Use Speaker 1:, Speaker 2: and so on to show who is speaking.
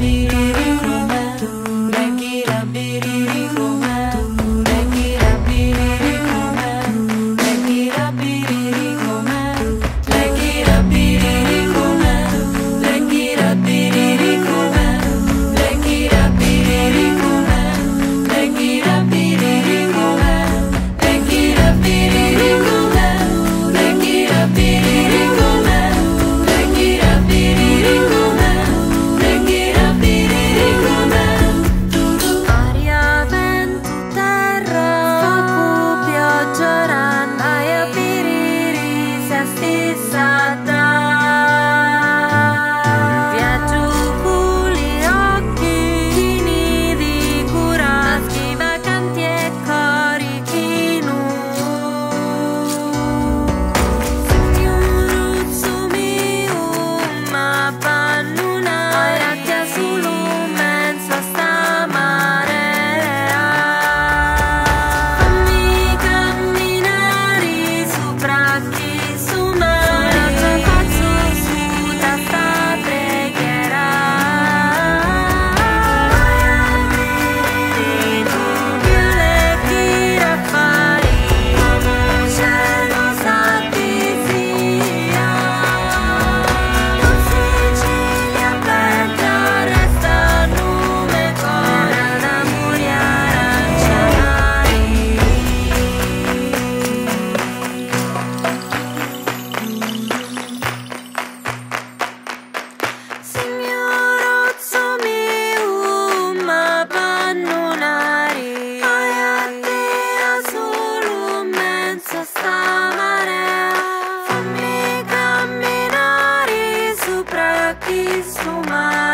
Speaker 1: be. It's inside smile.